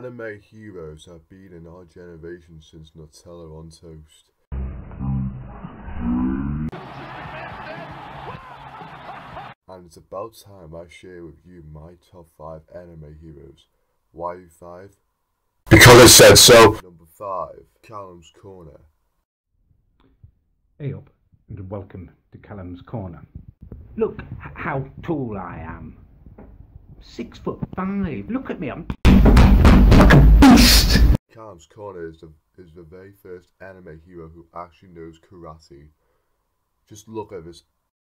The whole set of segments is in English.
Anime heroes have been in our generation since Nutella on toast. And it's about time I share with you my top 5 anime heroes. Why 5? Because I said so. Number 5, Callum's Corner. Hey up, and welcome to Callum's Corner. Look how tall I am. Six foot five. Look at me, I'm Callum's Corner is the, is the very first anime hero who actually knows karate. Just look at this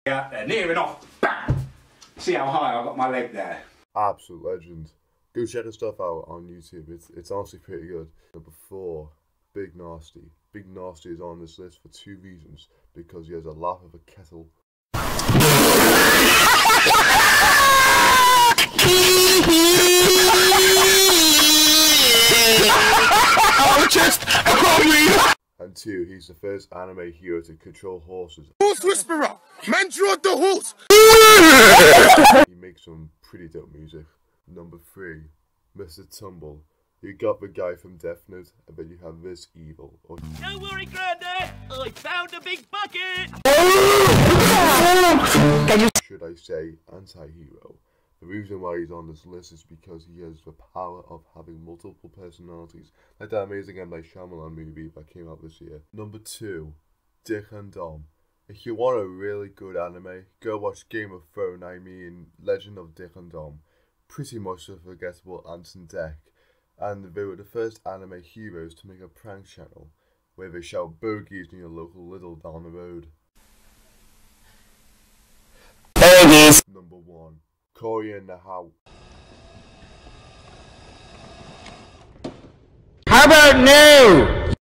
out there, near enough. Bam! See how high I got my leg there. absolute legend. Go check his stuff out on YouTube. It's it's honestly pretty good. Number four, Big Narstie. Big Narstie is on this list for two reasons. Because he has a laugh of a kettle. And two, he's the first anime hero to control horses. Horse whisperer! Man rode the horse! He makes some pretty dope music. Number three, Mr. Tumble. You got the guy from Death Note, and then you have this evil, or Don't worry, Grandad. I found a big bucket. should I say, anti-hero. The reason why he's on this list is because he has the power of having multiple personalities, like that amazing M. Night Shyamalan movie that came out this year. Number two, Dick and Dom. If you want a really good anime, go watch Game of Thrones, I mean Legend of Dick and Dom. Pretty much the forgettable Ant and Dec. And they were the first anime heroes to make a prank channel, where they shout bogeys in your local Lidl down the road. Number one, Cory in the house. How about now?